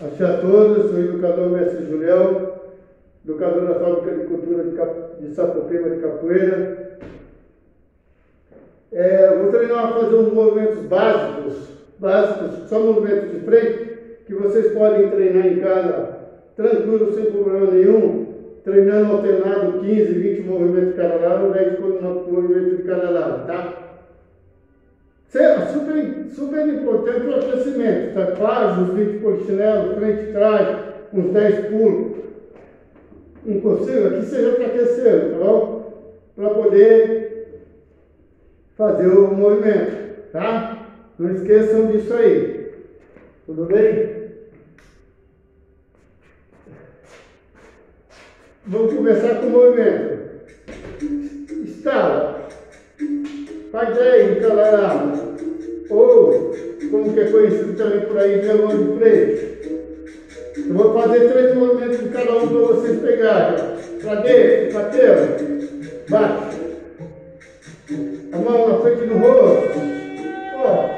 Axé a todos, sou o educador Mestre Julião, educador da Fábrica de Cultura de, Cap... de Sapopema de Capoeira. É, vou treinar a fazer uns movimentos básicos, básicos, só movimentos de frente, que vocês podem treinar em casa tranquilo, sem problema nenhum, treinando alternado 15, 20 movimentos de cada lado, ou 10 movimentos de cada lado, tá? Super, super importante o aquecimento, tá? Quase uns 20 polichinelo, frente e trás, uns 10 pulos. Impossível, aqui seja para aquecer, tá bom? Para poder fazer o movimento, tá? Não esqueçam disso aí. Tudo bem? Vamos começar com o movimento. Faz aí, calarada. Ou, como que é conhecido também por aí, melão de freio. Eu vou fazer três movimentos de cada um para vocês pegarem. Para dentro, tela. Bate. A mão na frente do rosto. Ó.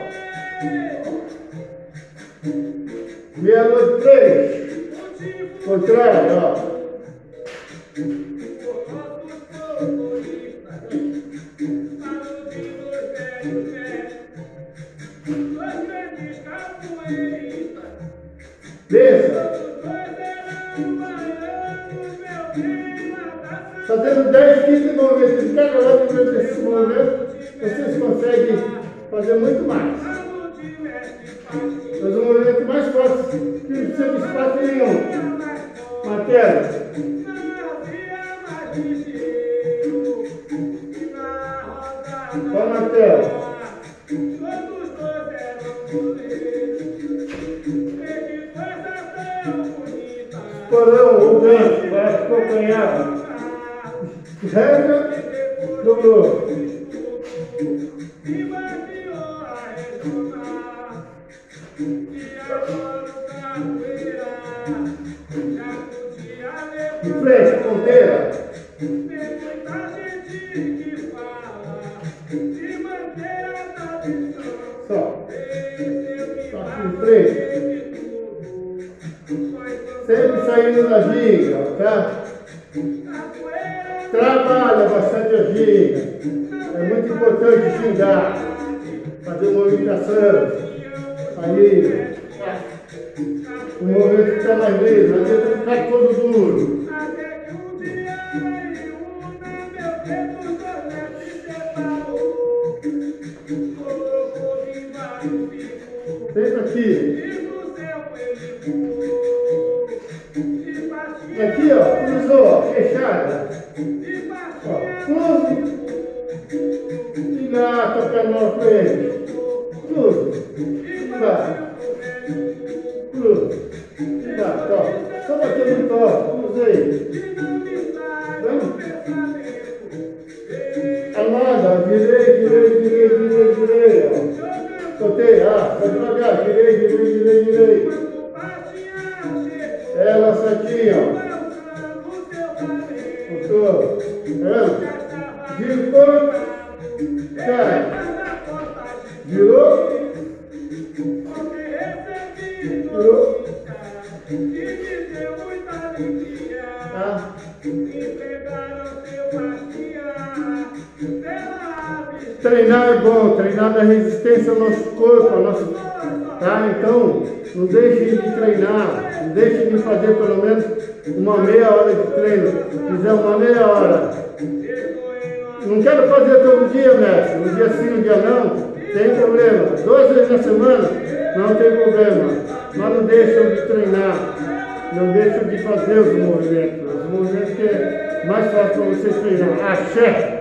Meia de três. Contrário, ó. Desça. Fazendo 10, 15 movimentos cada lado durante esse movimento, vocês conseguem fazer muito mais. Mas o movimento mais fácil, que não precisa de espaço nenhum. Matéria. Porão, o gancho, vai acompanhar. Regra do globo. De frente, ponteira. Só. Só aqui em frente. Sempre saindo da giga, tá? Trabalha bastante a giga. É muito importante gingar. Fazer movimentação. Aí. O movimento fica mais livre, não adianta ficar todo duro. Sempre aqui. Aqui, ó, cruzou, ó, fechada. Ó, cruze. Engata para nós frente. Cruze. Engata. Cruze. Engata, ó. Só batendo toque, cruzei. Vamos? Virei, virei, virei, virei, Cai. Virou. Virou. Tá? Treinar é bom, treinar dá resistência ao nosso corpo, ao nosso. Tá? Então, não deixe de treinar, não deixe de fazer pelo menos uma meia hora de treino. Se fizer uma meia hora. Não quero fazer todo dia, mestre. Um dia sim, um dia não. Tem problema. Duas vezes na semana, não tem problema. Mas não deixam de treinar. Não deixam de fazer os movimentos. Os movimentos que é mais fácil para vocês treinar. Axé!